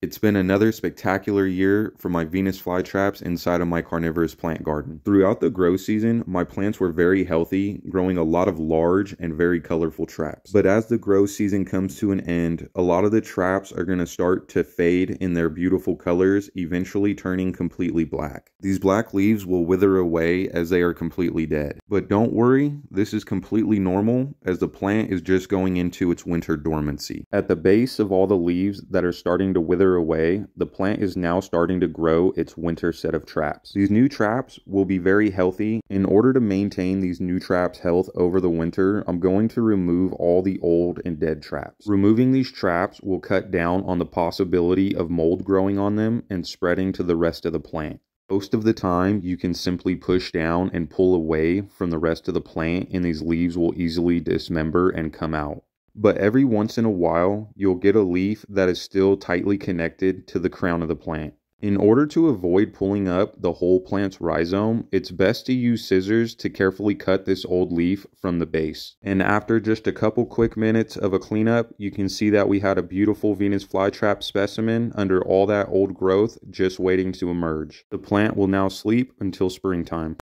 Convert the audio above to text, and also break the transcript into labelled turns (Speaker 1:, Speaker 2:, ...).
Speaker 1: It's been another spectacular year for my Venus flytraps inside of my carnivorous plant garden. Throughout the grow season, my plants were very healthy, growing a lot of large and very colorful traps. But as the grow season comes to an end, a lot of the traps are going to start to fade in their beautiful colors, eventually turning completely black. These black leaves will wither away as they are completely dead. But don't worry, this is completely normal as the plant is just going into its winter dormancy. At the base of all the leaves that are starting to wither away, the plant is now starting to grow its winter set of traps. These new traps will be very healthy. In order to maintain these new traps' health over the winter, I'm going to remove all the old and dead traps. Removing these traps will cut down on the possibility of mold growing on them and spreading to the rest of the plant. Most of the time, you can simply push down and pull away from the rest of the plant, and these leaves will easily dismember and come out but every once in a while you'll get a leaf that is still tightly connected to the crown of the plant. In order to avoid pulling up the whole plant's rhizome, it's best to use scissors to carefully cut this old leaf from the base. And after just a couple quick minutes of a cleanup, you can see that we had a beautiful Venus flytrap specimen under all that old growth just waiting to emerge. The plant will now sleep until springtime.